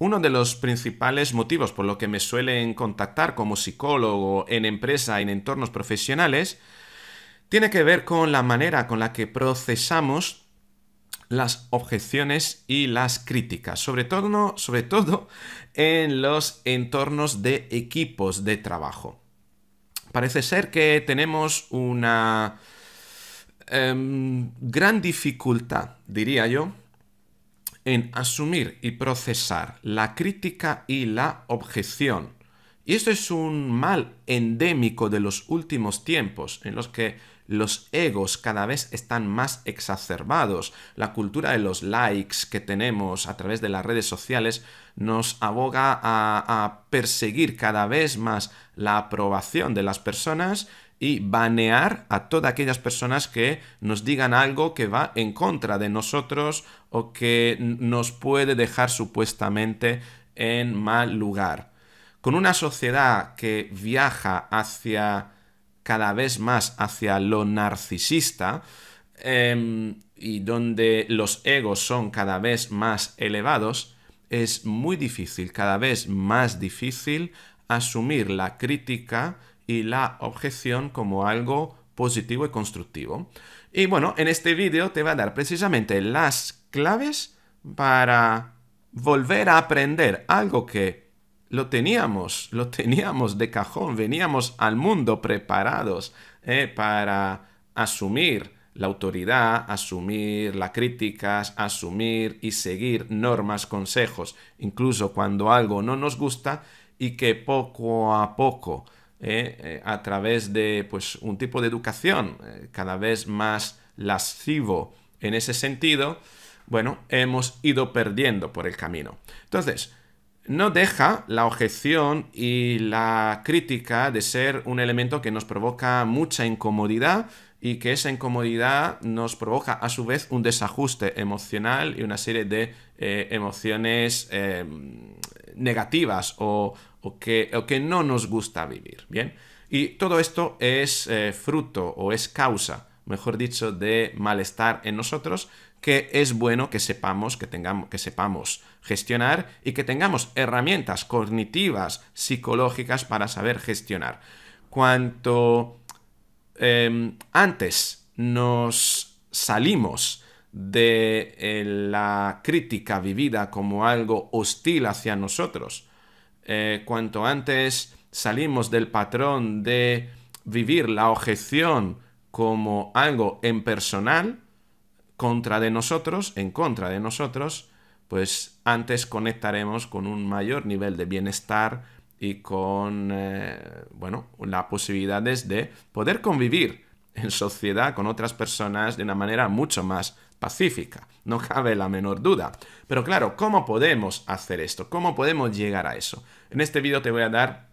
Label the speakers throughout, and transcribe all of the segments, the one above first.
Speaker 1: uno de los principales motivos por lo que me suelen contactar como psicólogo en empresa, en entornos profesionales, tiene que ver con la manera con la que procesamos las objeciones y las críticas, sobre todo, sobre todo en los entornos de equipos de trabajo. Parece ser que tenemos una em, gran dificultad, diría yo, en asumir y procesar la crítica y la objeción. Y esto es un mal endémico de los últimos tiempos, en los que los egos cada vez están más exacerbados. La cultura de los likes que tenemos a través de las redes sociales nos aboga a, perseguir cada vez más la aprobación de las personas y banear a todas aquellas personas que nos digan algo que va en contra de nosotros o que nos puede dejar supuestamente en mal lugar. Con una sociedad que viaja hacia cada vez más hacia lo narcisista em, y donde los egos son cada vez más elevados, es muy difícil, cada vez más difícil, asumir la crítica y la objeción como algo positivo y constructivo. Y bueno, en este vídeo te va a dar precisamente las claves para volver a aprender algo que lo teníamos, lo teníamos de cajón, veníamos al mundo preparados eh, para asumir la autoridad, asumir las críticas, asumir y seguir normas, consejos, incluso cuando algo no nos gusta y que poco a poco, eh, eh, a través de pues, un tipo de educación cada vez más lascivo en ese sentido, bueno, hemos ido perdiendo por el camino. Entonces, no deja la objeción y la crítica de ser un elemento que nos provoca mucha incomodidad y que esa incomodidad nos provoca a su vez un desajuste emocional y una serie de eh, emociones eh, negativas o, que, que, no nos gusta vivir. Bien, y todo esto es eh, fruto o es causa, mejor dicho, de malestar en nosotros que es bueno que sepamos, que tengamos, que sepamos gestionar y que tengamos herramientas cognitivas, psicológicas para saber gestionar. Cuanto em, antes nos salimos de eh, la crítica vivida como algo hostil hacia nosotros, eh, cuanto antes salimos del patrón de vivir la objeción como algo impersonal, contra de nosotros, en contra de nosotros, pues antes conectaremos con un mayor nivel de bienestar y con, eh, bueno, las posibilidades de poder convivir en sociedad con otras personas de una manera mucho más pacífica. No cabe la menor duda. Pero claro, ¿cómo podemos hacer esto? ¿Cómo podemos llegar a eso? En este vídeo te voy a dar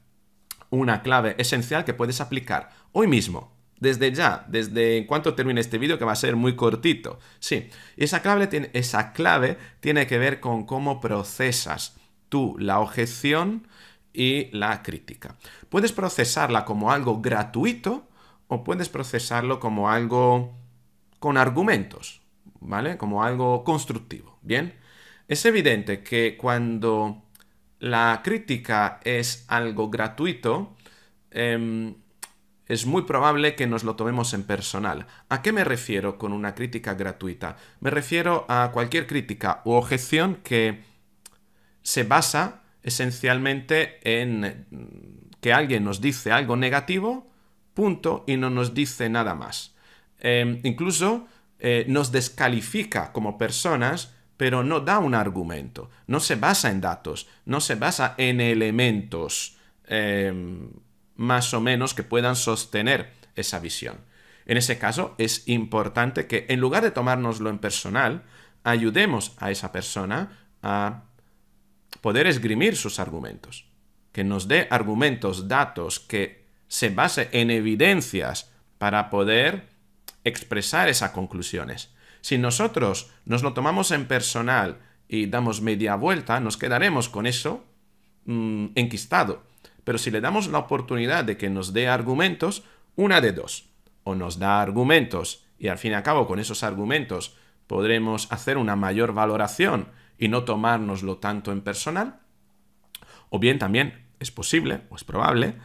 Speaker 1: una clave esencial que puedes aplicar hoy mismo desde ya, desde en cuanto termine este vídeo, que va a ser muy cortito. Sí, esa clave, esa clave tiene que ver con cómo procesas tú la objeción y la crítica. Puedes procesarla como algo gratuito o puedes procesarlo como algo con argumentos, ¿vale? Como algo constructivo. Bien, es evidente que cuando la crítica es algo gratuito, em, es muy probable que nos lo tomemos en personal. ¿A qué me refiero con una crítica gratuita? Me refiero a cualquier crítica u objeción que se basa esencialmente en que alguien nos dice algo negativo, punto, y no nos dice nada más. Em, incluso eh, nos descalifica como personas, pero no da un argumento, no se basa en datos, no se basa en elementos em, más o menos que puedan sostener esa visión. En ese caso, es importante que en lugar de tomárnoslo en personal, ayudemos a esa persona a poder esgrimir sus argumentos, que nos dé argumentos, datos, que se base en evidencias para poder expresar esas conclusiones. Si nosotros nos lo tomamos en personal y damos media vuelta, nos quedaremos con eso mm, enquistado pero si le damos la oportunidad de que nos dé argumentos, una de dos. O nos da argumentos y al fin y al cabo con esos argumentos podremos hacer una mayor valoración y no tomárnoslo tanto en personal. O bien también es posible o es probable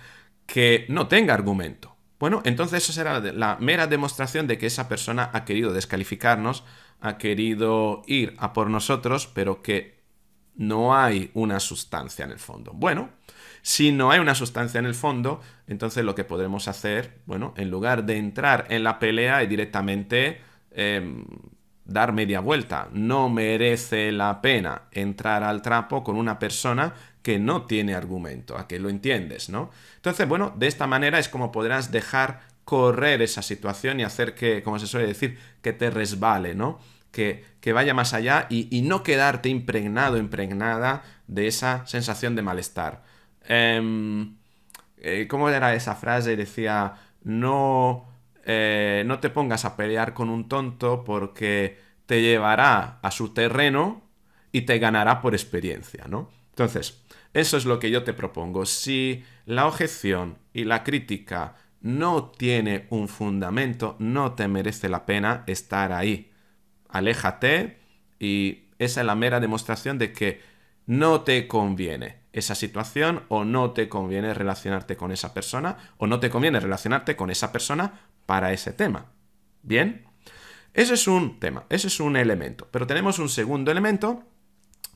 Speaker 1: que no tenga argumento. Bueno, entonces eso será la mera demostración de que esa persona ha querido descalificarnos, ha querido ir a por nosotros, pero que no hay una sustancia en el fondo. Bueno, si no hay una sustancia en el fondo, entonces lo que podremos hacer, bueno, en lugar de entrar en la pelea y directamente em, dar media vuelta, no merece la pena entrar al trapo con una persona que no tiene argumento, a que lo entiendes, ¿no? Entonces, bueno, de esta manera es como podrás dejar correr esa situación y hacer que, como se suele decir, que te resbale, ¿no? Que, vaya más allá y, no quedarte impregnado, impregnada de esa sensación de malestar. Em, eh, ¿Cómo era esa frase? Decía, no, eh, no te pongas a pelear con un tonto porque te llevará a su terreno y te ganará por experiencia, ¿no? Entonces, eso es lo que yo te propongo. Si la objeción y la crítica no tiene un fundamento, no te merece la pena estar ahí. Aléjate y esa es la mera demostración de que no te conviene esa situación o no te conviene relacionarte con esa persona o no te conviene relacionarte con esa persona para ese tema. ¿Bien? Ese es un tema, ese es un elemento. Pero tenemos un segundo elemento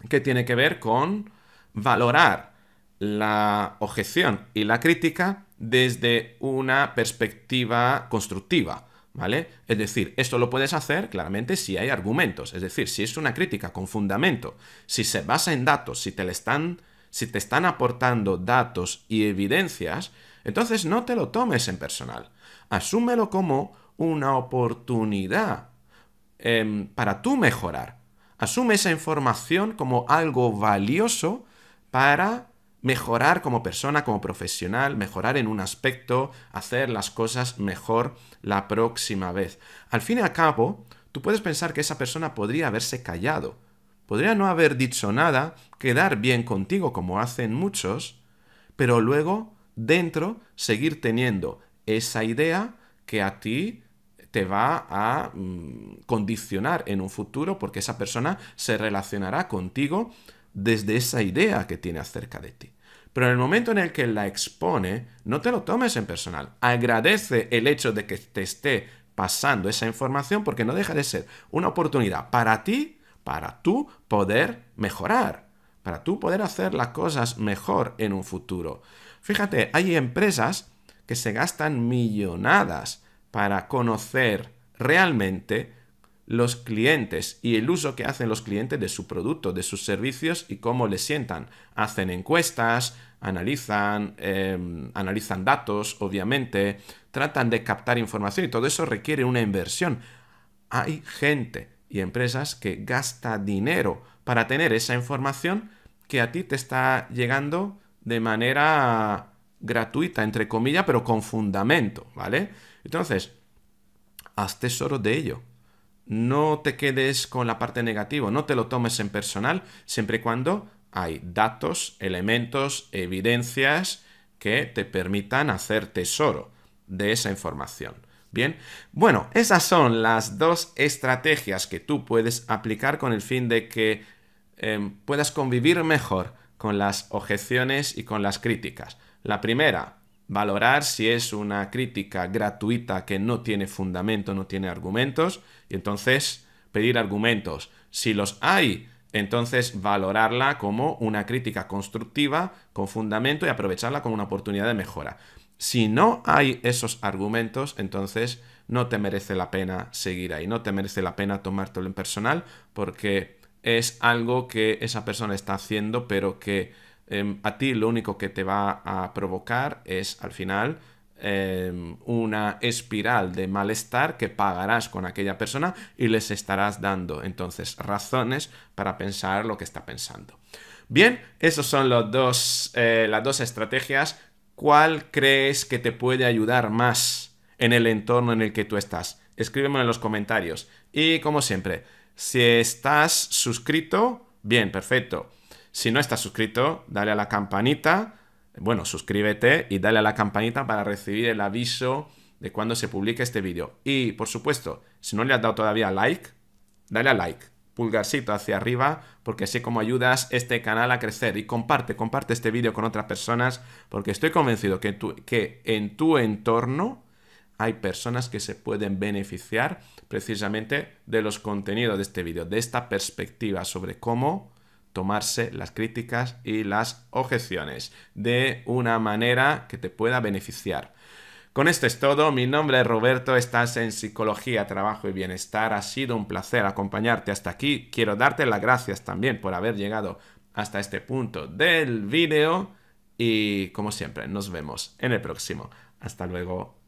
Speaker 1: que tiene que ver con valorar la objeción y la crítica desde una perspectiva constructiva, ¿vale? Es decir, esto lo puedes hacer claramente si hay argumentos, es decir, si es una crítica con fundamento, si se basa en datos, si te están si te están aportando datos y evidencias, entonces no te lo tomes en personal. Asúmelo como una oportunidad em, para tú mejorar. Asume esa información como algo valioso para mejorar como persona, como profesional, mejorar en un aspecto, hacer las cosas mejor la próxima vez. Al fin y al cabo, tú puedes pensar que esa persona podría haberse callado, podría no haber dicho nada, quedar bien contigo como hacen muchos, pero luego dentro seguir teniendo esa idea que a ti te va a mm, condicionar en un futuro porque esa persona se relacionará contigo desde esa idea que tiene acerca de ti. Pero en el momento en el que la expone, no te lo tomes en personal. Agradece el hecho de que te esté pasando esa información porque no deja de ser una oportunidad para ti, para tú poder mejorar, para tú poder hacer las cosas mejor en un futuro. Fíjate, hay empresas que se gastan millonadas para conocer realmente los clientes y el uso que hacen los clientes de su producto, de sus servicios y cómo les sientan. Hacen encuestas, analizan, em, analizan datos, obviamente, tratan de captar información y todo eso requiere una inversión. Hay gente y empresas que gasta dinero para tener esa información que a ti te está llegando de manera gratuita, entre comillas, pero con fundamento, ¿vale? Entonces, haz tesoro de ello no te quedes con la parte negativa, no te lo tomes en personal, siempre y cuando hay datos, elementos, evidencias que te permitan hacer tesoro de esa información. Bien, bueno, esas son las dos estrategias que tú puedes aplicar con el fin de que em, puedas convivir mejor con las objeciones y con las críticas. La primera, valorar si es una crítica gratuita que no tiene fundamento, no tiene argumentos, y entonces pedir argumentos. Si los hay, entonces valorarla como una crítica constructiva, con fundamento y aprovecharla como una oportunidad de mejora. Si no hay esos argumentos, entonces no te merece la pena seguir ahí, no te merece la pena tomártelo en personal porque es algo que esa persona está haciendo, pero que Em, a ti lo único que te va a provocar es al final em, una espiral de malestar que pagarás con aquella persona y les estarás dando entonces razones para pensar lo que está pensando. Bien, esas son los dos, eh, las dos estrategias. ¿Cuál crees que te puede ayudar más en el entorno en el que tú estás? Escríbeme en los comentarios. Y como siempre, si estás suscrito, bien, perfecto. Si no estás suscrito, dale a la campanita. Bueno, suscríbete y dale a la campanita para recibir el aviso de cuando se publique este vídeo. Y, por supuesto, si no le has dado todavía like, dale a like. pulgarcito hacia arriba, porque así como ayudas este canal a crecer. Y comparte, comparte este vídeo con otras personas, porque estoy convencido que, que en tu entorno hay personas que se pueden beneficiar precisamente de los contenidos de este vídeo, de esta perspectiva sobre cómo tomarse las críticas y las objeciones de una manera que te pueda beneficiar. Con esto es todo, mi nombre es Roberto, estás en Psicología, Trabajo y Bienestar, ha sido un placer acompañarte hasta aquí, quiero darte las gracias también por haber llegado hasta este punto del vídeo y como siempre nos vemos en el próximo. Hasta luego.